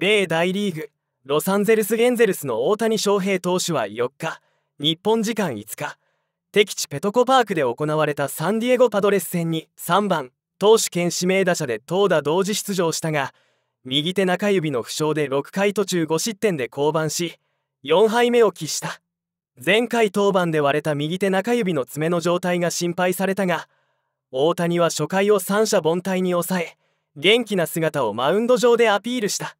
米大リーグロサンゼルス・エンゼルスの大谷翔平投手は4日日本時間5日敵地ペトコパークで行われたサンディエゴ・パドレス戦に3番投手兼指名打者で投打同時出場したが右手中指の負傷で6回途中5失点で降板し4敗目を喫した。前回登板で割れた右手中指の爪の状態が心配されたが大谷は初回を三者凡退に抑え元気な姿をマウンド上でアピールした。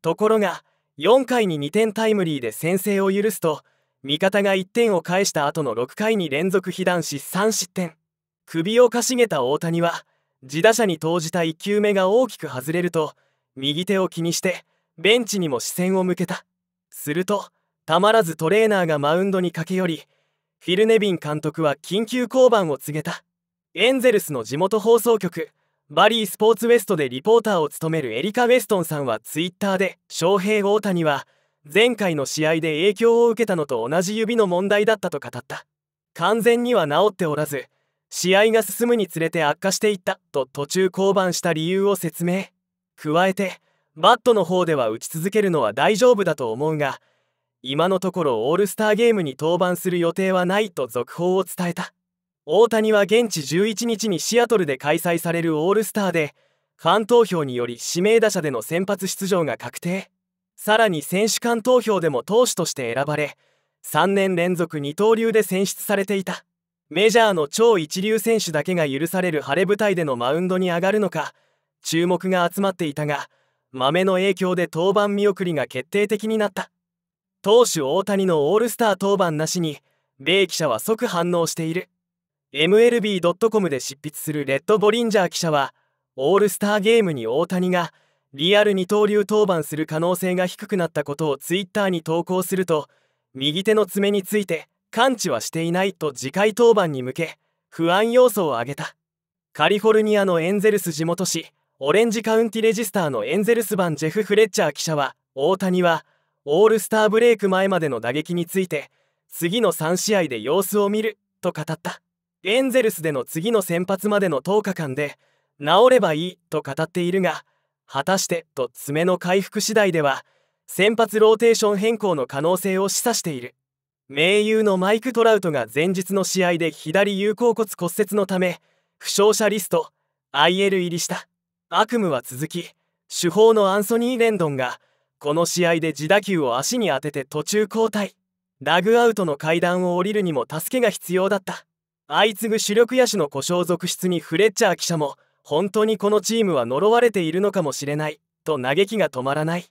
ところが4回に2点タイムリーで先制を許すと味方が1点を返した後の6回に連続被弾し3失点。首をかしげた大谷は自打者に投じた1球目が大きく外れると右手を気にしてベンチにも視線を向けた。するとたまらずトレーナーがマウンドに駆け寄りフィル・ネビン監督は緊急降板を告げた。エンゼルスの地元放送局バリースポーツウエストでリポーターを務めるエリカ・ウェストンさんはツイッターで翔平大谷は前回の試合で影響を受けたのと同じ指の問題だったと語った。完全には治っておらず試合が進むにつれて悪化していったと途中降板した理由を説明。加えてバットの方では打ち続けるのは大丈夫だと思うが今のところオールスターゲームに登板する予定はないと続報を伝えた。大谷は現地11日にシアトルで開催されるオールスターでファン投票により指名打者での先発出場が確定。さらに選手間投票でも投手として選ばれ3年連続二刀流で選出されていた。メジャーの超一流選手だけが許される晴れ舞台でのマウンドに上がるのか注目が集まっていたが豆の影響で登板見送りが決定的になった。投手大谷のオールスター登板なしに米記者は即反応している。MLB.com で執筆するレッド・ボリンジャー記者はオールスターゲームに大谷がリアル二刀流登板する可能性が低くなったことをツイッターに投稿すると右手の爪について完治はしていないと次回登板に向け不安要素を挙げた。カリフォルニアのエンゼルス地元紙オレンジカウンティレジスターのエンゼルス版ジェフ・フレッチャー記者は大谷はオールスターブレイク前までの打撃について次の3試合で様子を見ると語った。エンゼルスでの次の先発までの10日間で治ればいいと語っているが果たしてと爪の回復次第では先発ローテーション変更の可能性を示唆している。盟友のマイク・トラウトが前日の試合で左有鈎骨骨折のため負傷者リスト IL 入りした。悪夢は続き主砲のアンソニー・レンドンがこの試合で自打球を足に当てて途中交代。ダグアウトの階段を降りるにも助けが必要だった。相次ぐ主力野手の故障続出にフレッチャー記者も本当にこのチームは呪われているのかもしれないと嘆きが止まらない。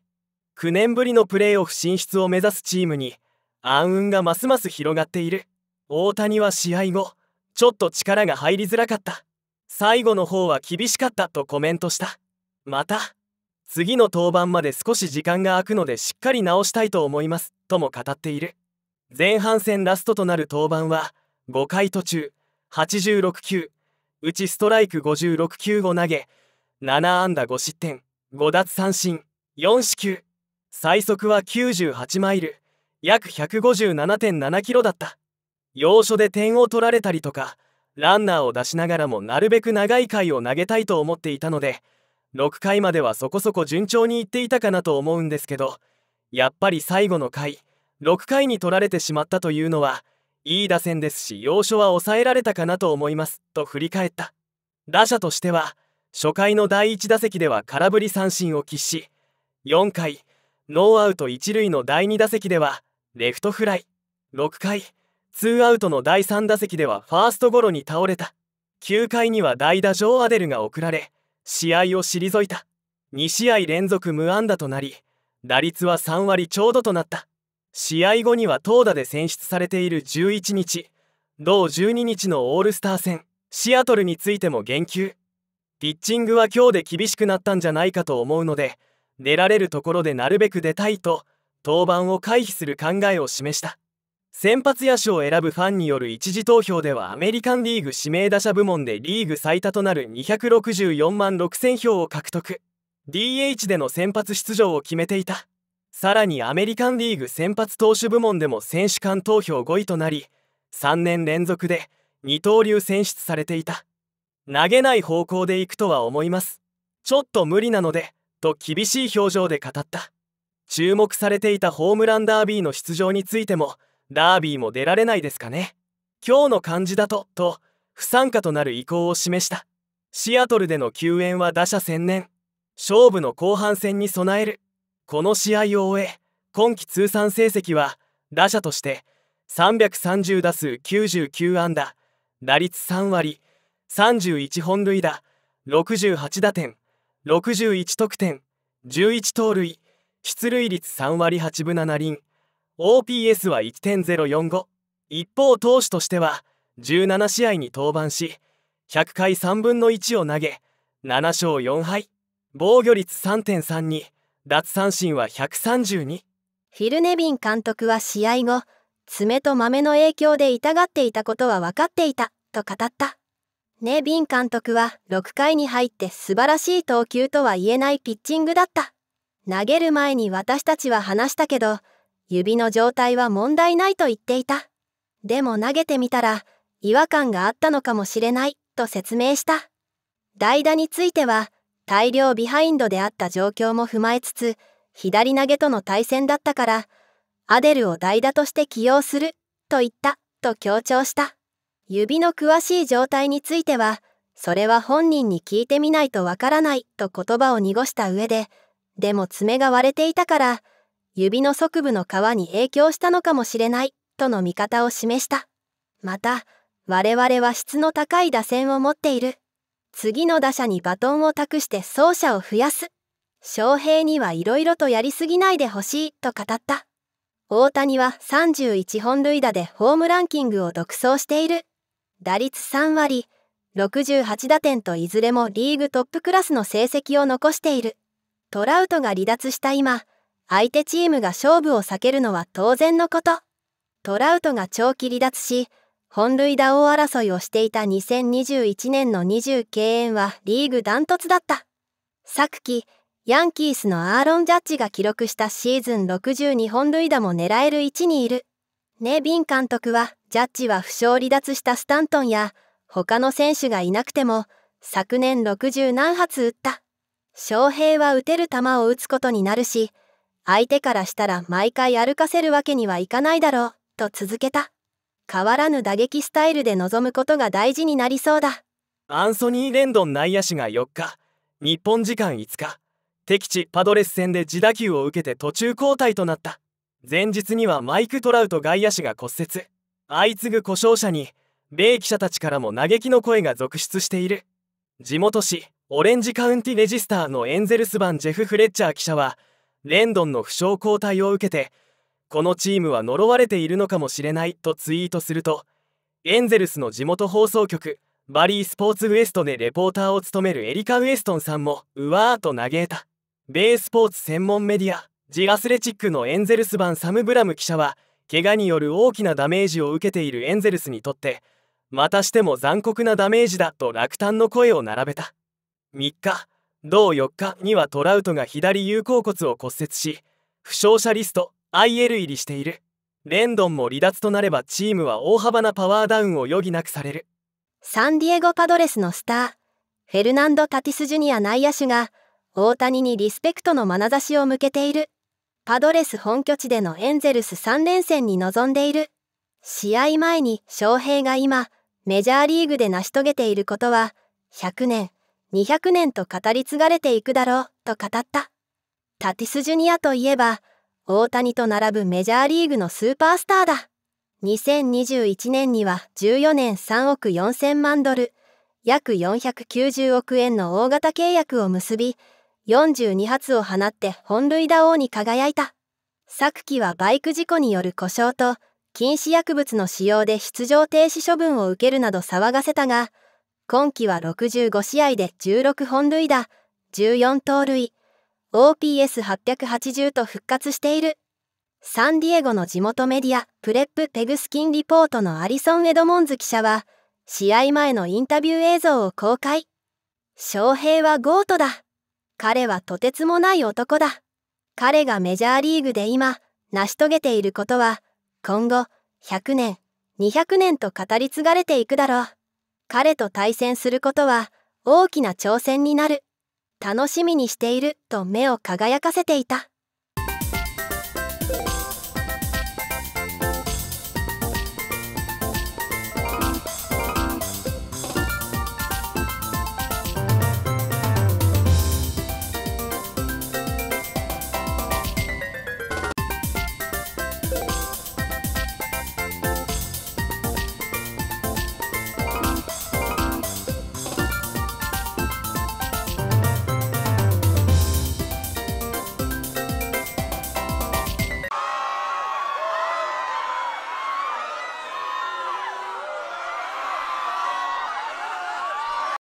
9年ぶりのプレーオフ進出を目指すチームに暗雲がますます広がっている。大谷は試合後ちょっと力が入りづらかった。最後の方は厳しかったとコメントした。また次の登板まで少し時間が空くのでしっかり直したいと思いますとも語っている。前半戦ラストとなる登板は5回途中。86球。うちストライク56球を投げ。7安打5失点。5奪三振。4四球。最速は98マイル。約157.7キロだった。要所で点を取られたりとかランナーを出しながらもなるべく長い回を投げたいと思っていたので6回まではそこそこ順調にいっていたかなと思うんですけどやっぱり最後の回6回に取られてしまったというのはいい打線ですし要所は抑えられたかなと思いますと振り返った。打者としては初回の第1打席では空振り三振を喫し4回ノーアウト1塁の第2打席ではレフトフライ6回ツーアウトの第3打席ではファーストゴロに倒れた。9回には代打ジョー・アデルが送られ試合を退いた。2試合連続無安打となり打率は3割ちょうどとなった。試合後には投打で選出されている11日同12日のオールスター戦シアトルについても言及。ピッチングは今日で厳しくなったんじゃないかと思うので出られるところでなるべく出たいと登板を回避する考えを示した。先発野手を選ぶファンによる一次投票ではアメリカンリーグ指名打者部門でリーグ最多となる264万6000票を獲得。DH での先発出場を決めていた。さらにアメリカンリーグ先発投手部門でも選手間投票5位となり3年連続で二刀流選出されていた。投げない方向で行くとは思います。ちょっと無理なのでと厳しい表情で語った。注目されていたホームランダービーの出場についてもダービーも出られないですかね。今日の感じだとと不参加となる意向を示した。シアトルでの救援は打者専念。勝負の後半戦に備える。この試合を終え今季通算成績は打者として330打数99安打打率3割31本塁打68打点61得点11盗塁出塁率3割8分7厘 OPS は1.045一方投手としては17試合に登板し100回3分の1を投げ7勝4敗防御率3.32奪三振は132フィル・ネビン監督は試合後爪と豆の影響で痛がっていたことは分かっていたと語った。ネビン監督は6回に入って素晴らしい投球とは言えないピッチングだった。投げる前に私たちは話したけど指の状態は問題ないと言っていた。でも投げてみたら違和感があったのかもしれないと説明した。代打については大量ビハインドであった状況も踏まえつつ左投げとの対戦だったからアデルを代打として起用すると言ったと強調した。指の詳しい状態についてはそれは本人に聞いてみないとわからないと言葉を濁した上ででも爪が割れていたから指の側部の皮に影響したのかもしれないとの見方を示した。また我々は質の高い打線を持っている。次の打者にバトンを託して走者を増やす。翔平にはいろいろとやりすぎないでほしいと語った。大谷は31本塁打でホームランキングを独走している。打率3割。68打点といずれもリーグトップクラスの成績を残している。トラウトが離脱した今相手チームが勝負を避けるのは当然のこと。トラウトが長期離脱し本塁打王争いをしていた2021年の20敬遠はリーグダントツだった。昨季ヤンキースのアーロン・ジャッジが記録したシーズン62本塁打も狙える位置にいる。ネビン監督はジャッジは負傷離脱したスタントンや他の選手がいなくても昨年60何発打った。翔平は打てる球を打つことになるし相手からしたら毎回歩かせるわけにはいかないだろうと続けた。変わらぬ打撃スタイルで臨むことが大事になりそうだ。アンソニー・レンドン内野手が4日日本時間5日敵地パドレス戦で自打球を受けて途中交代となった。前日にはマイク・トラウト外野手が骨折。相次ぐ故障者に米記者たちからも嘆きの声が続出している。地元紙オレンジカウンティレジスターのエンゼルス版ジェフ・フレッチャー記者はレンドンの負傷交代を受けてこのチームは呪われているのかもしれないとツイートするとエンゼルスの地元放送局バリースポーツウエストでレポーターを務めるエリカ・ウエストンさんもうわーと嘆いた。米スポーツ専門メディアジアスレチックのエンゼルス版サム・ブラム記者は怪我による大きなダメージを受けているエンゼルスにとってまたしても残酷なダメージだと落胆の声を並べた。3日同4日にはトラウトが左有鉤骨を骨折し負傷者リスト IL 入りしている。レンドンも離脱となればチームは大幅なパワーダウンを余儀なくされる。サンディエゴ・パドレスのスターフェルナンド・タティス・ジュニア内野手が大谷にリスペクトの眼差しを向けている。パドレス本拠地でのエンゼルス3連戦に臨んでいる。試合前に翔平が今メジャーリーグで成し遂げていることは100年200年と語り継がれていくだろうと語った。タティス・ジュニアといえば大谷と並ぶメジャーリーグのスーパースターだ。2021年には14年3億4000万ドル、約490億円の大型契約を結び、42発を放って本塁打王に輝いた。昨季はバイク事故による故障と禁止薬物の使用で出場停止処分を受けるなど騒がせたが、今季は65試合で16本塁打、14盗塁、OPS880 と復活している。サンディエゴの地元メディア、プレップ・ピッグスキン・リポートのアリソン・エドモンズ記者は、試合前のインタビュー映像を公開。翔平は GOAT だ。彼はとてつもない男だ。彼がメジャーリーグで今、成し遂げていることは、今後、100年、200年と語り継がれていくだろう。彼と対戦することは、大きな挑戦になる。楽しみにしていると目を輝かせていた。